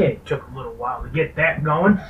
Okay, took a little while to get that going.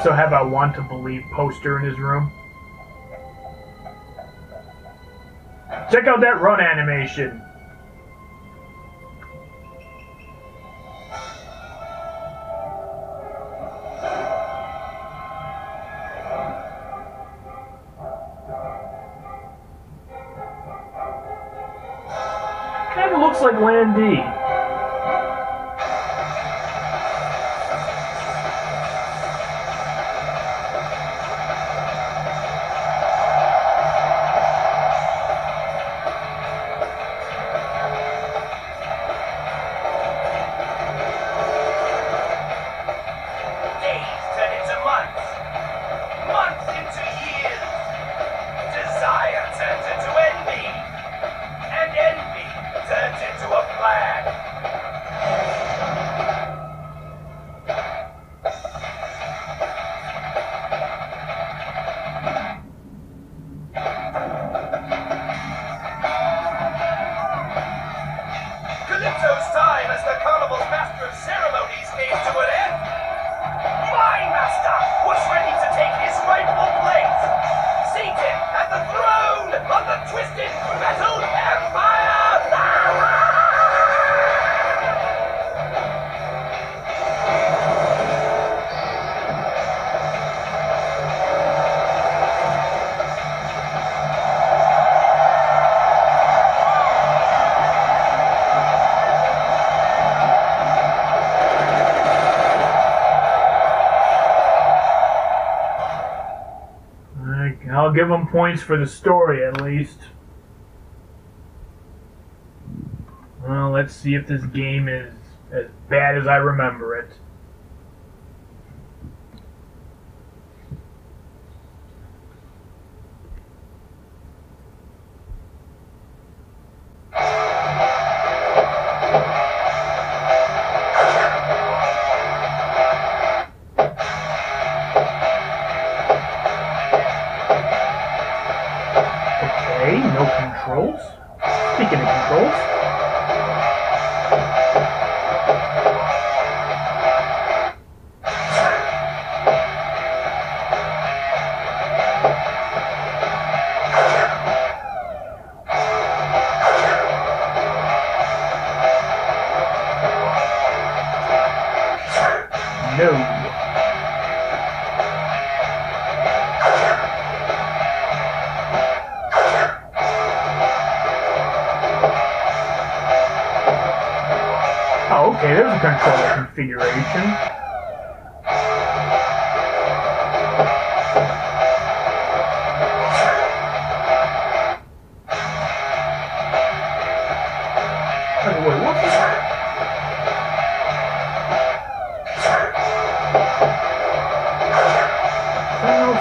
also have I want to believe poster in his room. Check out that run animation. Kinda looks like Landy. give them points for the story at least. Well, let's see if this game is as bad as I remember. controls. Speaking of controls,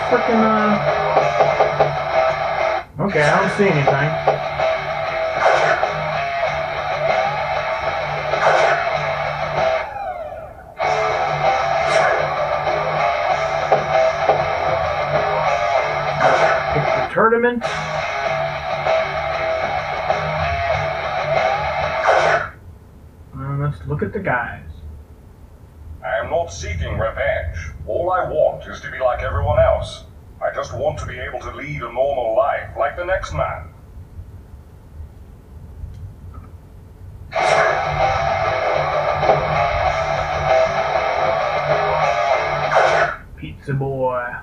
freaking, uh... Okay, I don't see anything. Pick the tournament. And let's look at the guys. I am not seeking revenge. All I want is to be like everyone else. I just want to be able to lead a normal life like the next man. Pizza boy.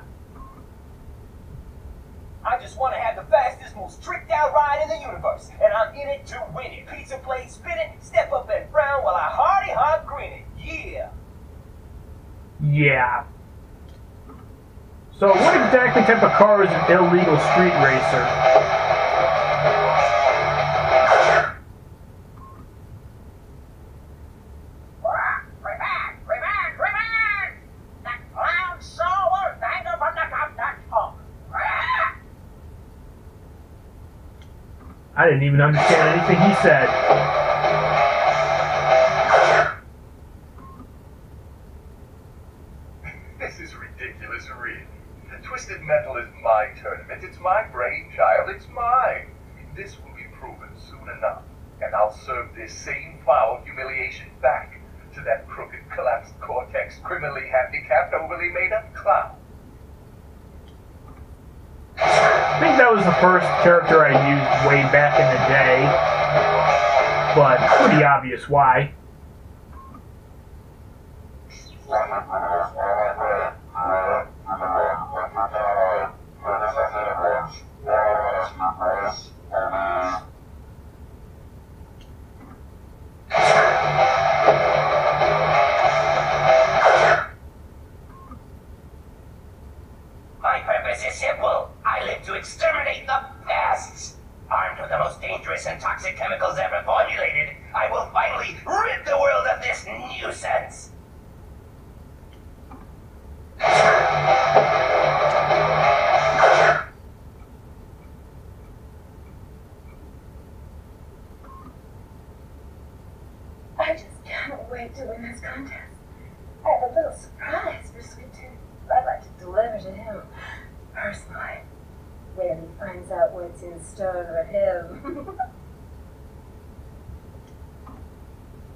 I just want to have the fastest, most tricked out ride in the universe, and I'm in it to win it. Pizza plate, spinning, step up and frown while I hardy hard grin it. Yeah. Yeah. So, what exactly type of car is an illegal street racer? I didn't even understand anything he said. This same foul humiliation back to that crooked, collapsed cortex, criminally handicapped, overly made-up clown. I think that was the first character I used way back in the day, but pretty obvious why. To win this contest. I have a little surprise for Sweet Tooth. I'd like to deliver to him personally. When he finds out what's in store for him.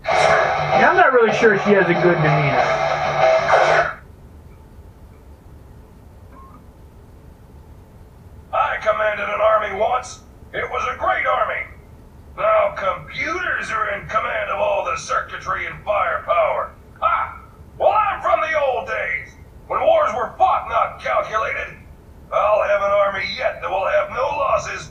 Yeah, I'm not really sure she has a good demeanor. I commanded an army once. It was a great army. Now computers are in command of all circuitry and firepower. Ah! Well, I'm from the old days, when wars were fought, not calculated. I'll have an army yet that will have no losses,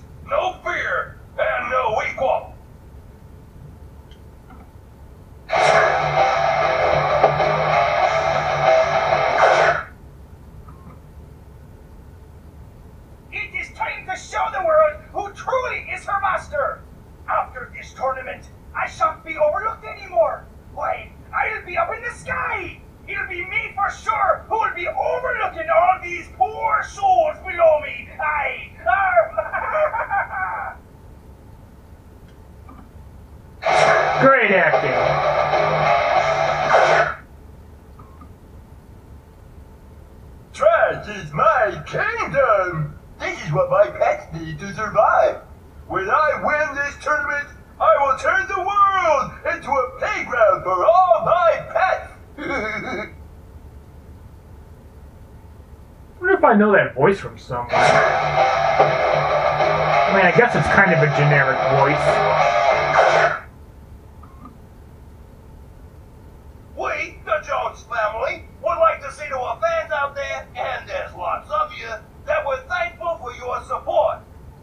generic voice. We, the Jones family, would like to say to our fans out there, and there's lots of you, that we're thankful for your support.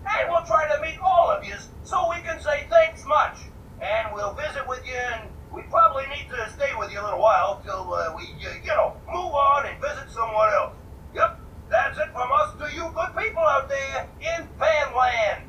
And we'll try to meet all of you so we can say thanks much. And we'll visit with you, and we probably need to stay with you a little while till uh, we, uh, you know, move on and visit someone else. Yep, that's it from us to you good people out there in Fanland.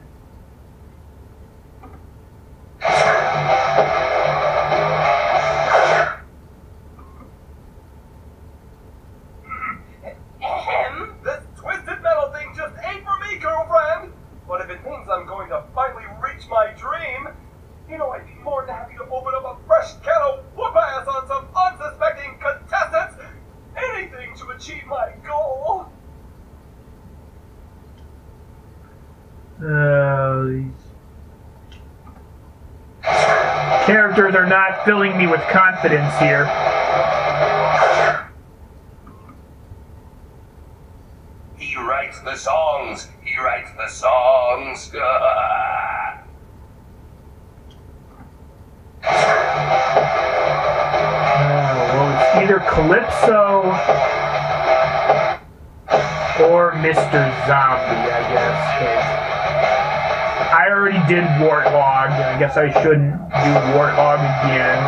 Characters are not filling me with confidence here. He writes the songs. He writes the songs. Well, it's either Calypso or Mr. Zombie, I guess. I already did Warthog, and I guess I shouldn't do Warthog again.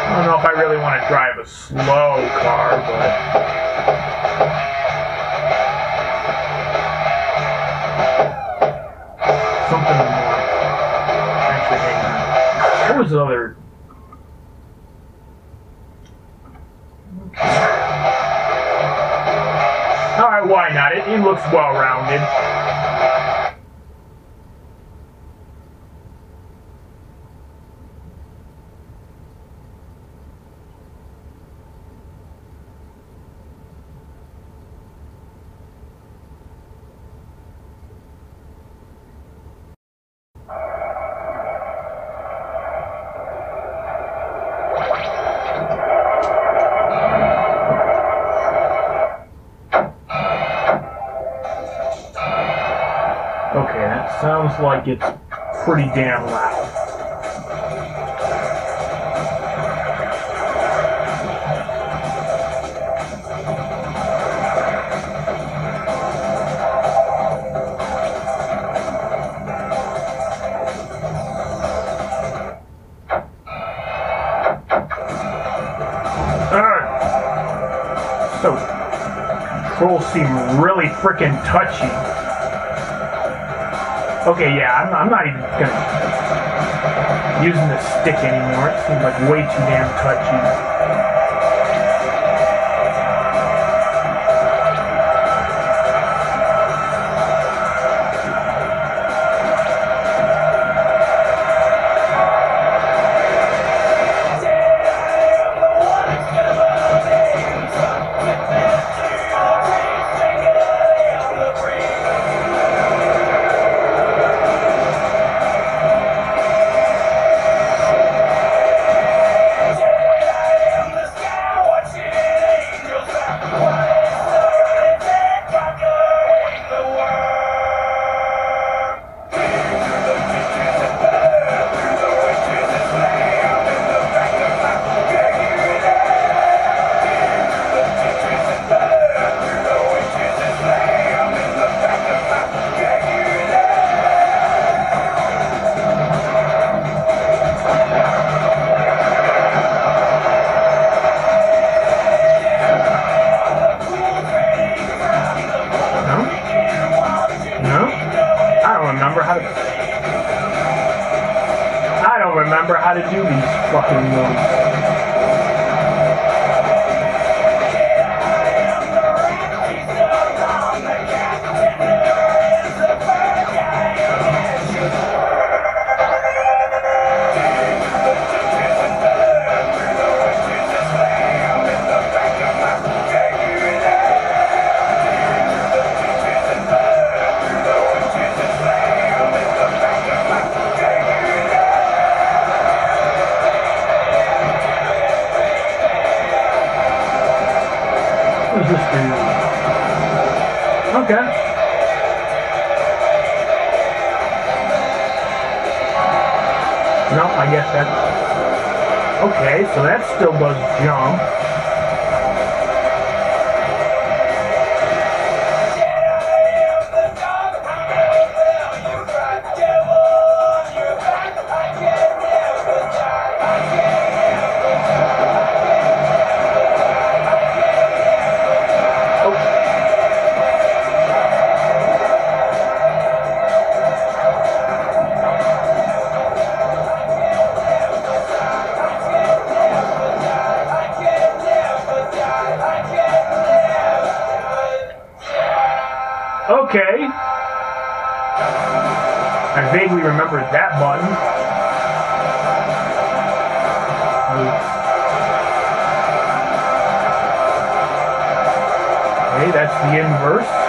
I don't know if I really want to drive a slow car, but. Something more. Actually, hang on. What was the other? Why not? It, it looks well rounded. Like it's pretty damn loud. Ugh. So, controls seem really freaking touchy. Okay, yeah, I'm, I'm not even gonna using the stick anymore. It seems like way too damn touchy. Still does jump. I vaguely remember that button. Okay, that's the inverse.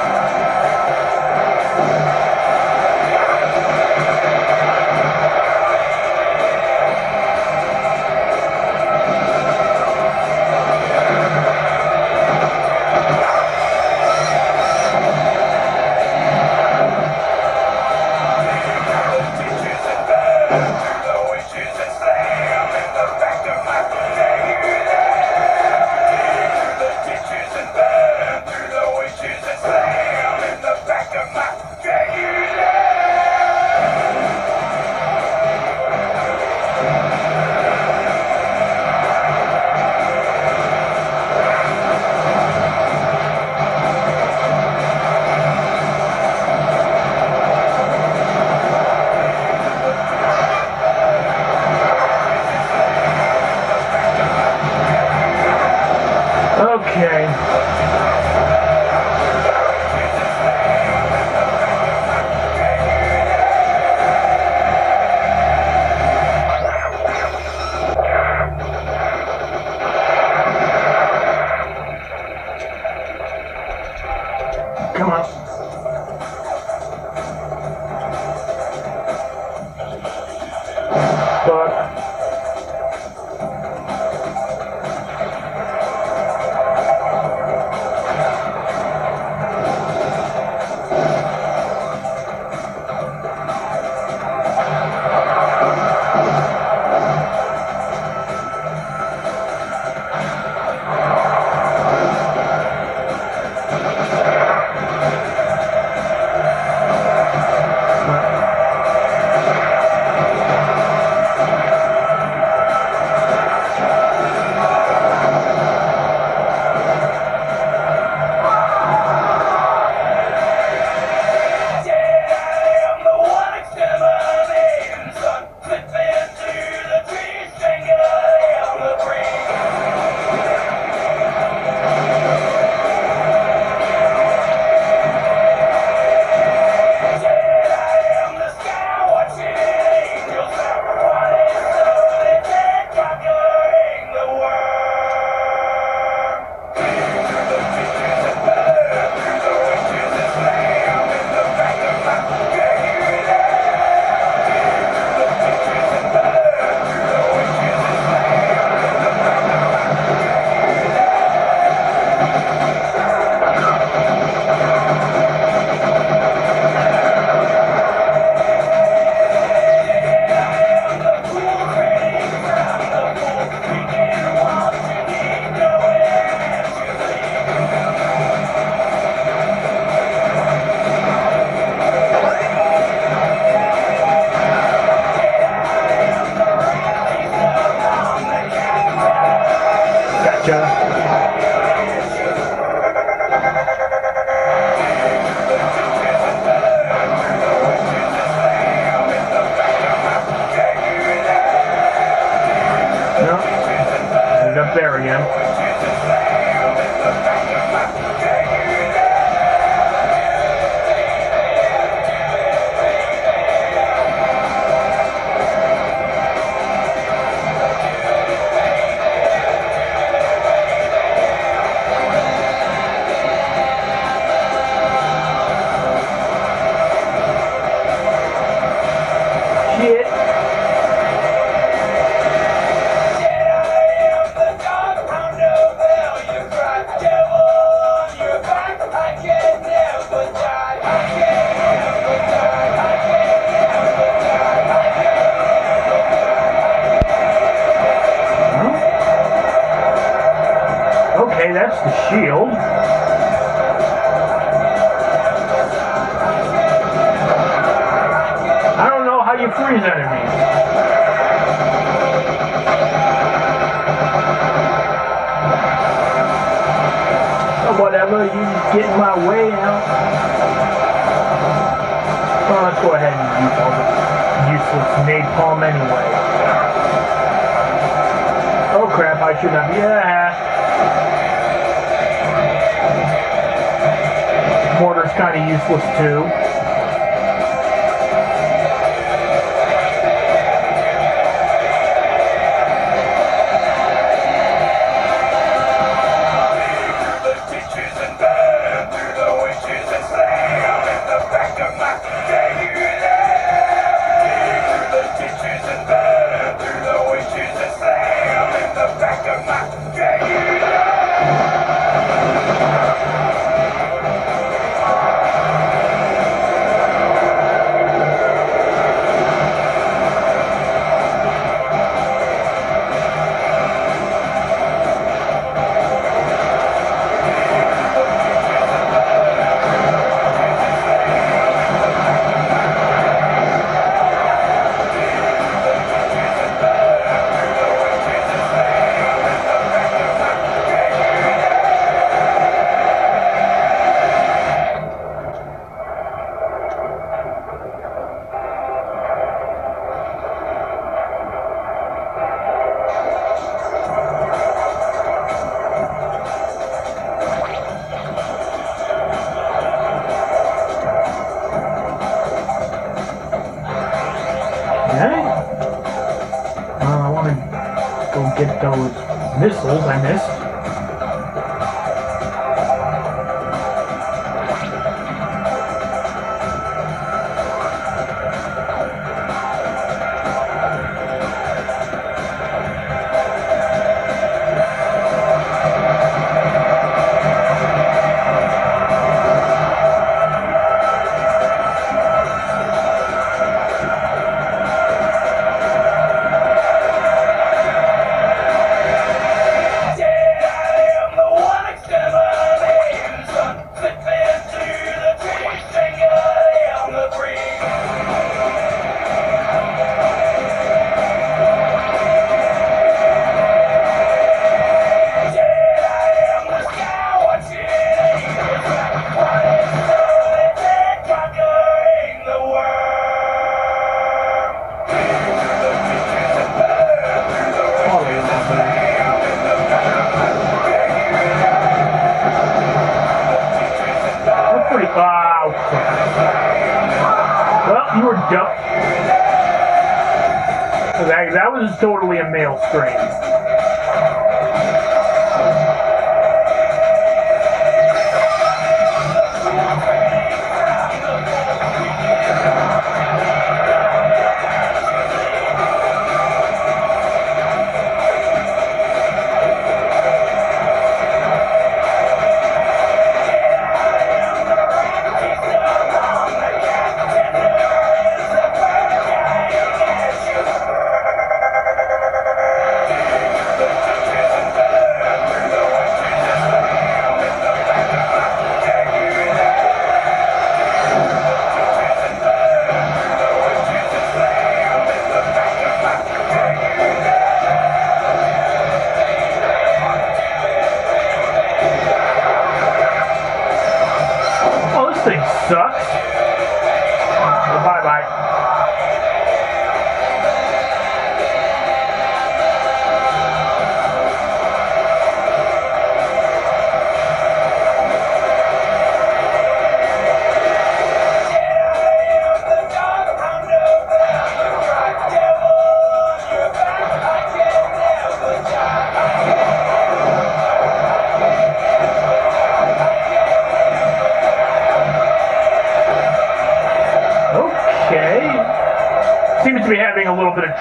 marcha Shields. I don't know how you freeze enemies. Oh, whatever, you just get in my way now. Well, let's go ahead and use all the useless napalm anyway. Oh crap, I should not be. Yeah. useless too.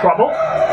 Trouble.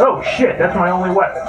Oh, shit, that's my only weapon.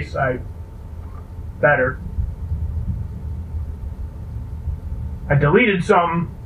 Enough. I better. I deleted some